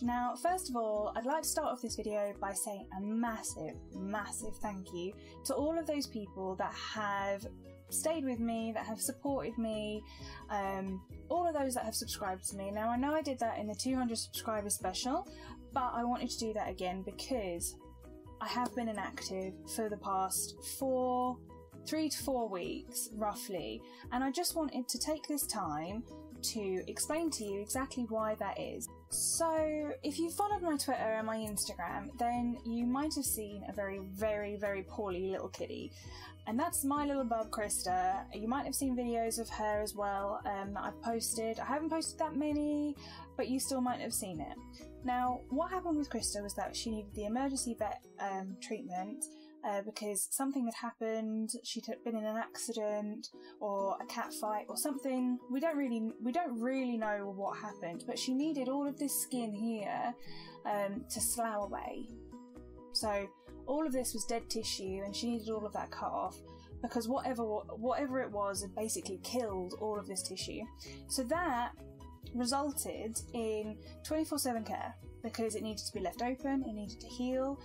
Now, first of all, I'd like to start off this video by saying a massive, massive thank you to all of those people that have stayed with me, that have supported me, um, all of those that have subscribed to me. Now, I know I did that in the 200 subscribers special, but I wanted to do that again because I have been inactive for the past four, three to four weeks roughly, and I just wanted to take this time to explain to you exactly why that is. So, if you followed my Twitter and my Instagram, then you might have seen a very, very, very poorly little kitty. And that's my little bub, Krista. You might have seen videos of her as well um, that I've posted. I haven't posted that many, but you still might have seen it. Now, what happened with Krista was that she needed the emergency vet um, treatment uh, because something had happened. She'd been in an accident or a cat fight or something. We don't really we don't really know what happened, but she needed all of this skin here um, to slough away. So all of this was dead tissue, and she needed all of that cut off because whatever whatever it was had basically killed all of this tissue. So that resulted in 24/7 care because it needed to be left open, it needed to heal.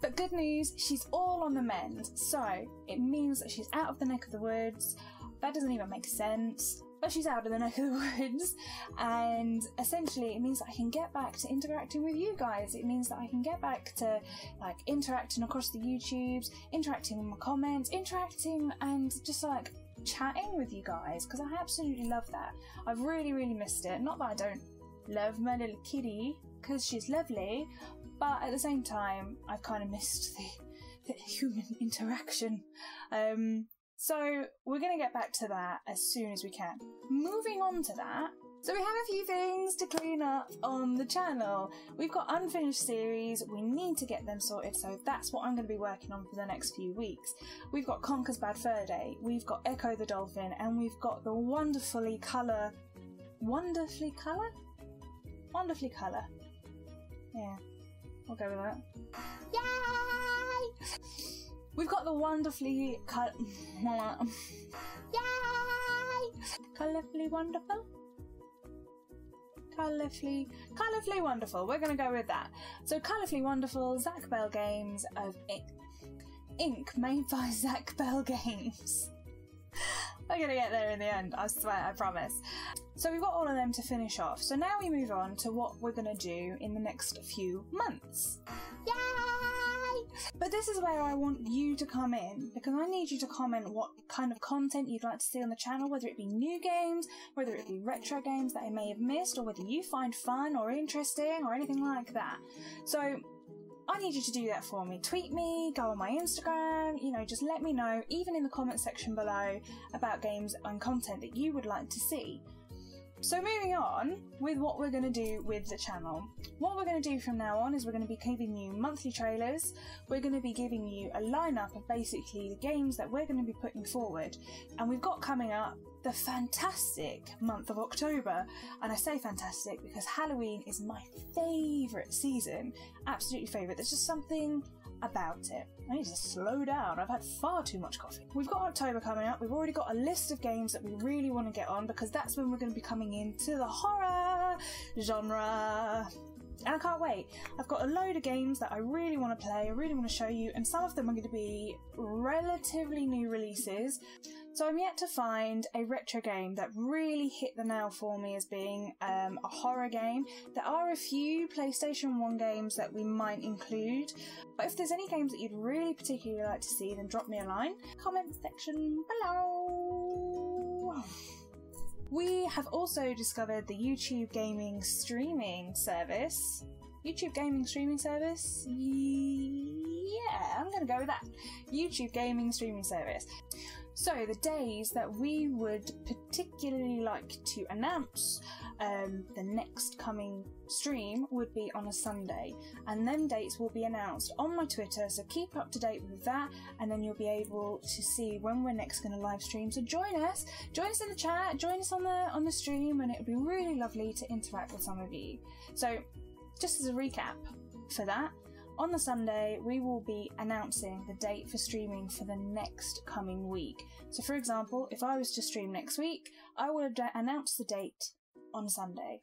But good news, she's all on the mend. So it means that she's out of the neck of the woods. That doesn't even make sense but she's out of the neck of the woods and essentially it means that I can get back to interacting with you guys. It means that I can get back to like interacting across the YouTubes, interacting with my comments, interacting and just like chatting with you guys because I absolutely love that. I've really, really missed it. Not that I don't love my little kitty because she's lovely, but at the same time, I've kind of missed the, the human interaction. Um, so we're going to get back to that as soon as we can. Moving on to that, so we have a few things to clean up on the channel. We've got unfinished series, we need to get them sorted, so that's what I'm going to be working on for the next few weeks. We've got Conker's Bad Fur Day, we've got Ecco the Dolphin, and we've got the wonderfully colour... Wonderfully colour? Wonderfully colour. Yeah, go with that. Yay! We've got the wonderfully cut. Yay! Colourfully wonderful. Colourfully, colourfully wonderful. We're going to go with that. So, colourfully wonderful. Zack Bell Games of Ink, Ink made by Zack Bell Games. We're to get there in the end. I swear. I promise. So we've got all of them to finish off. So now we move on to what we're going to do in the next few months. Yay! But this is where I want you to come in because I need you to comment what kind of content you'd like to see on the channel, whether it be new games, whether it be retro games that I may have missed, or whether you find fun or interesting or anything like that. So I need you to do that for me. Tweet me, go on my Instagram, you know, just let me know, even in the comment section below, about games and content that you would like to see. So moving on with what we're going to do with the channel. What we're going to do from now on is we're going to be giving you monthly trailers. We're going to be giving you a lineup of basically the games that we're going to be putting forward. And we've got coming up the fantastic month of October. And I say fantastic because Halloween is my favourite season. Absolutely favourite. There's just something about it. I need to slow down. I've had far too much coffee. We've got October coming up. We've already got a list of games that we really want to get on because that's when we're going to be coming into the horror genre. And I can't wait. I've got a load of games that I really want to play, I really want to show you, and some of them are going to be relatively new releases. So I'm yet to find a retro game that really hit the nail for me as being um, a horror game. There are a few PlayStation 1 games that we might include, but if there's any games that you'd really particularly like to see, then drop me a line. Comment section below. We have also discovered the YouTube gaming streaming service. YouTube gaming streaming service? Yeah, I'm gonna go with that. YouTube gaming streaming service. So, the days that we would particularly like to announce um, the next coming stream would be on a Sunday, and them dates will be announced on my Twitter. So, keep up to date with that, and then you'll be able to see when we're next going to live stream. So, join us, join us in the chat, join us on the on the stream, and it would be really lovely to interact with some of you. So, just as a recap for that, on the Sunday, we will be announcing the date for streaming for the next coming week. So, for example, if I was to stream next week, I would announce the date on Sunday.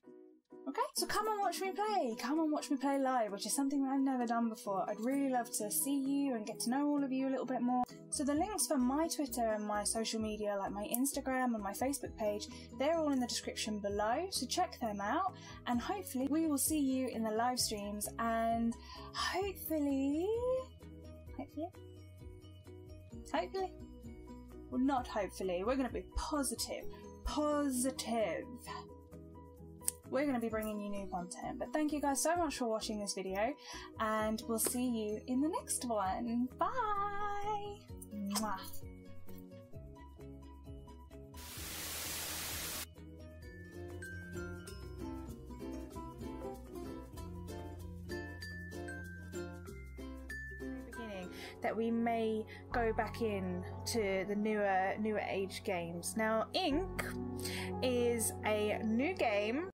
Okay? So come and watch me play. Come and watch me play live, which is something that I've never done before. I'd really love to see you and get to know all of you a little bit more. So the links for my Twitter and my social media, like my Instagram and my Facebook page, they're all in the description below. So check them out. And hopefully we will see you in the live streams and hopefully, hopefully, hopefully, well, not hopefully, we're going to be positive, positive we're going to be bringing you new content. But thank you guys so much for watching this video, and we'll see you in the next one. Bye! Mwah. that we may go back in to the newer newer age games. Now Ink is a new game